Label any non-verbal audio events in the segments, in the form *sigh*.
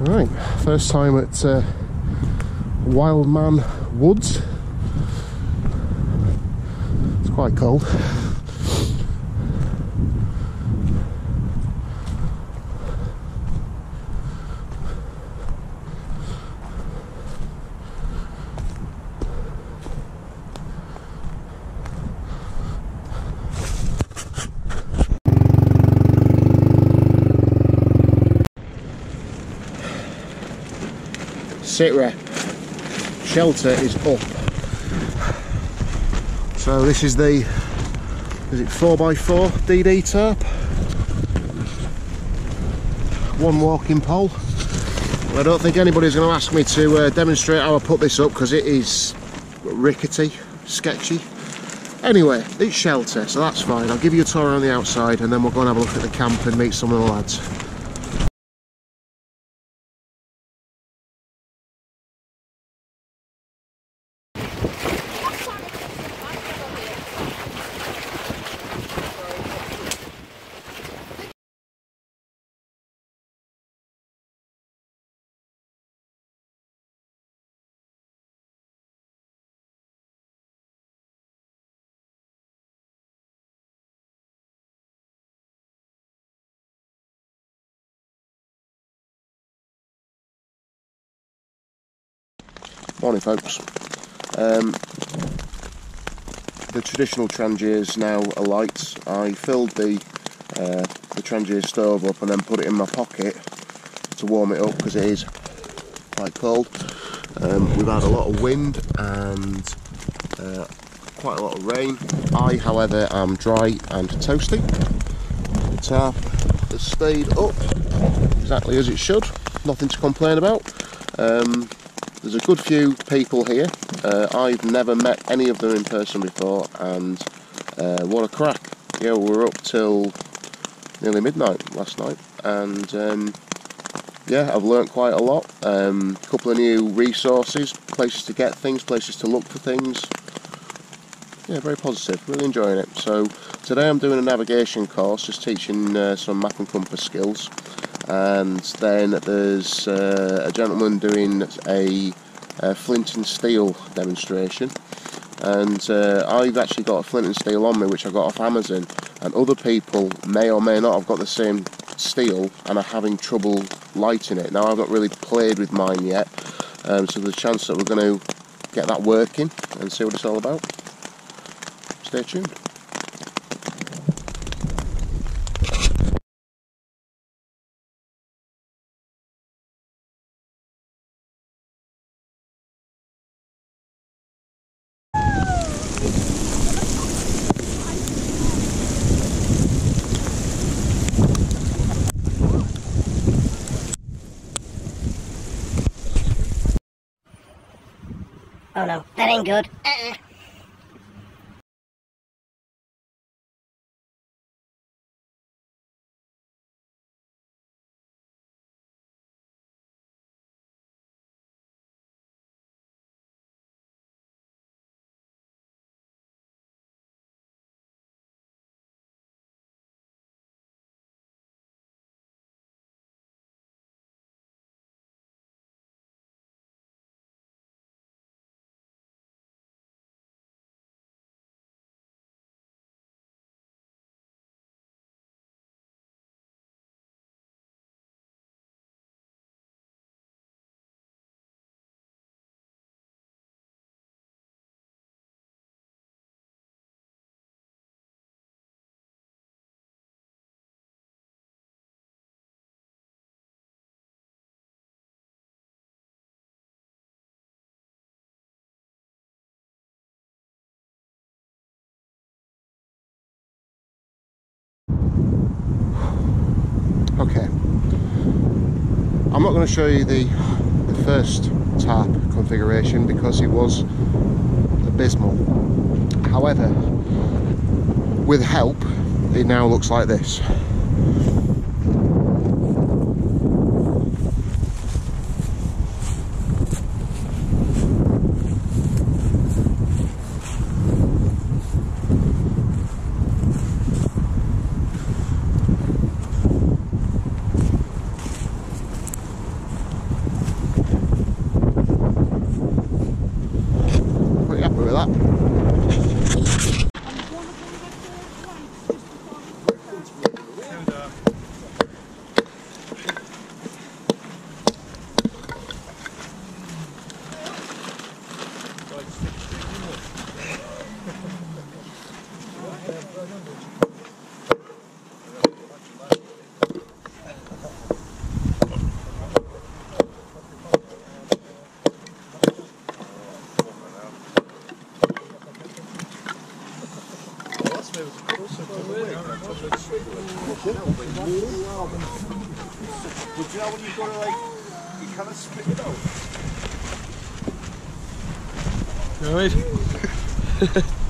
Right, first time at uh, Wildman Woods. It's quite cold. Sit. Shelter is up. So this is the, is it 4x4 DD tarp? One walking pole. I don't think anybody's going to ask me to uh, demonstrate how I put this up because it is rickety, sketchy. Anyway, it's shelter, so that's fine. I'll give you a tour around the outside and then we'll go and have a look at the camp and meet some of the lads. Morning folks. Um, the traditional Trangia's now alight. I filled the uh, the Trangia stove up and then put it in my pocket to warm it up because it is quite cold. Um, we've had a lot of wind and uh, quite a lot of rain. I, however, am dry and toasty. The tarp has stayed up exactly as it should. Nothing to complain about. Um, there's a good few people here. Uh, I've never met any of them in person before, and uh, what a crack! Yeah, we were up till nearly midnight last night, and um, yeah, I've learnt quite a lot. A um, couple of new resources, places to get things, places to look for things. Yeah, very positive. Really enjoying it. So today I'm doing a navigation course, just teaching uh, some map and compass skills and then there's uh, a gentleman doing a, a, flint and steel demonstration and uh, I've actually got a flint and steel on me which I got off Amazon and other people may or may not have got the same steel and are having trouble lighting it. Now I've not really played with mine yet um, so there's a chance that we're going to get that working and see what it's all about. Stay tuned. Oh no, that ain't good. Uh-uh. Okay. I'm not going to show you the, the first tarp configuration because it was abysmal. However, with help, it now looks like this. but you really are. But you know when you've got to like, you kind of spit it out. Right. *laughs*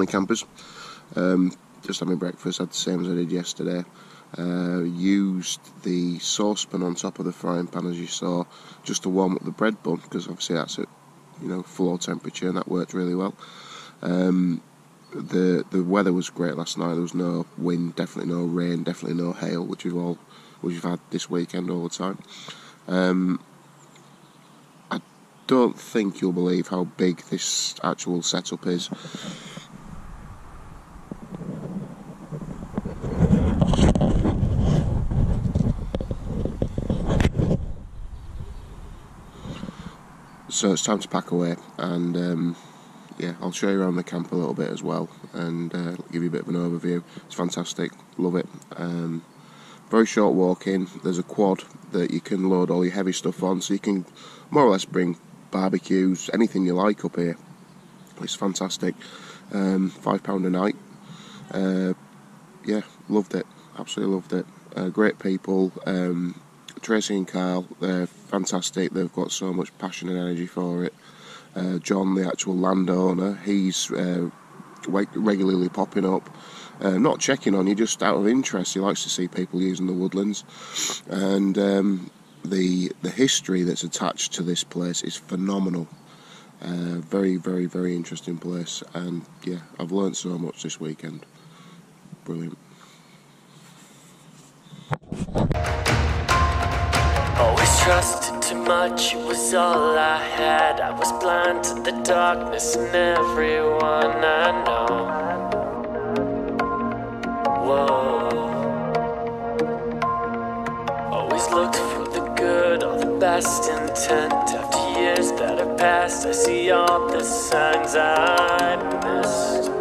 Morning campers. Um, just having breakfast, had the same as I did yesterday. Uh, used the saucepan on top of the frying pan as you saw, just to warm up the bread bun because obviously that's at you know floor temperature and that worked really well. Um, the the weather was great last night. There was no wind, definitely no rain, definitely no hail, which we've all which we've had this weekend all the time. Um, I don't think you'll believe how big this actual setup is. So it's time to pack away and um, yeah I'll show you around the camp a little bit as well and uh, give you a bit of an overview. It's fantastic. Love it. Um, very short walk in there's a quad that you can load all your heavy stuff on so you can more or less bring barbecues anything you like up here. It's fantastic. Um, five pound a night. Uh, yeah loved it. Absolutely loved it. Uh, great people. Um, Tracy and Carl, they're fantastic. They've got so much passion and energy for it. Uh, John, the actual landowner, he's uh, regularly popping up, uh, not checking on you, just out of interest. He likes to see people using the woodlands, and um, the the history that's attached to this place is phenomenal. Uh, very, very, very interesting place, and yeah, I've learned so much this weekend. Brilliant. Trusted too much, it was all I had. I was blind to the darkness and everyone I know. Whoa. Always looked for the good or the best intent. After years that have passed, I see all the signs I missed.